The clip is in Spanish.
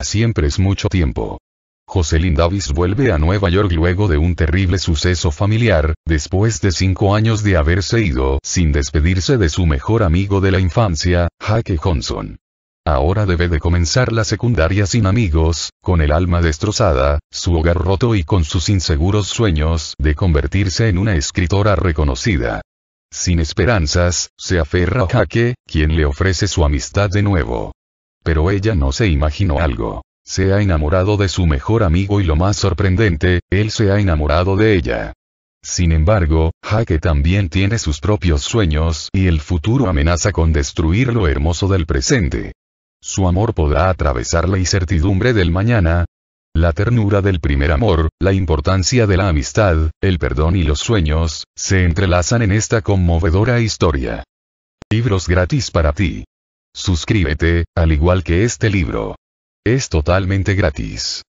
Siempre es mucho tiempo. Jocelyn Davis vuelve a Nueva York luego de un terrible suceso familiar, después de cinco años de haberse ido sin despedirse de su mejor amigo de la infancia, Jake Johnson. Ahora debe de comenzar la secundaria sin amigos, con el alma destrozada, su hogar roto y con sus inseguros sueños de convertirse en una escritora reconocida. Sin esperanzas, se aferra a Jake, quien le ofrece su amistad de nuevo. Pero ella no se imaginó algo. Se ha enamorado de su mejor amigo y lo más sorprendente, él se ha enamorado de ella. Sin embargo, Jake también tiene sus propios sueños y el futuro amenaza con destruir lo hermoso del presente. Su amor podrá atravesar la incertidumbre del mañana, la ternura del primer amor, la importancia de la amistad, el perdón y los sueños, se entrelazan en esta conmovedora historia. Libros gratis para ti. Suscríbete, al igual que este libro. Es totalmente gratis.